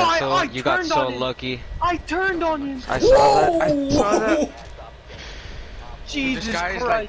got so, I you got so on him. lucky. I turned on him. I saw Whoa! that. I saw that. Jesus Christ. like